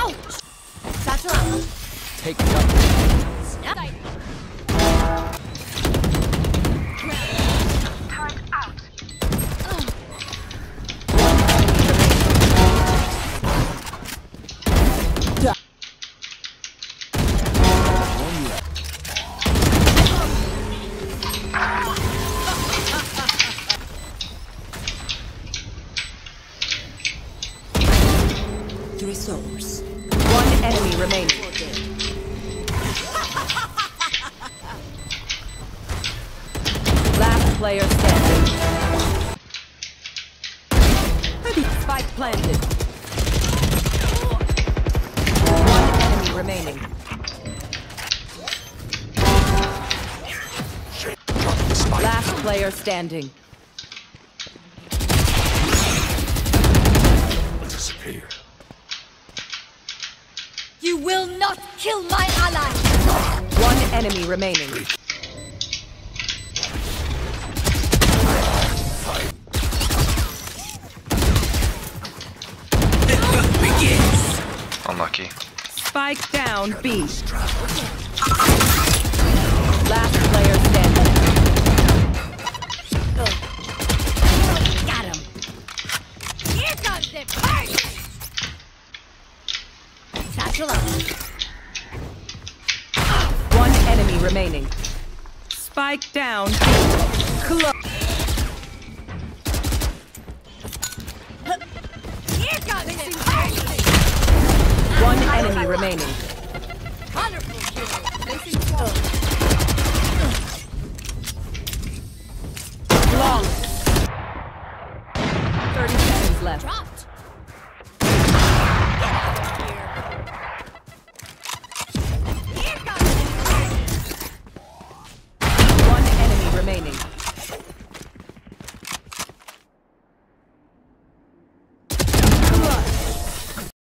Ouch! Satchel Take it up. Three souls. One enemy remaining. Last player standing. Spike planted. One enemy remaining. Last player standing. Disappear. You will not kill my ally. One enemy remaining. Unlucky. Spike down B. Last Satchel. One enemy remaining. Spike down. Close. One enemy remaining.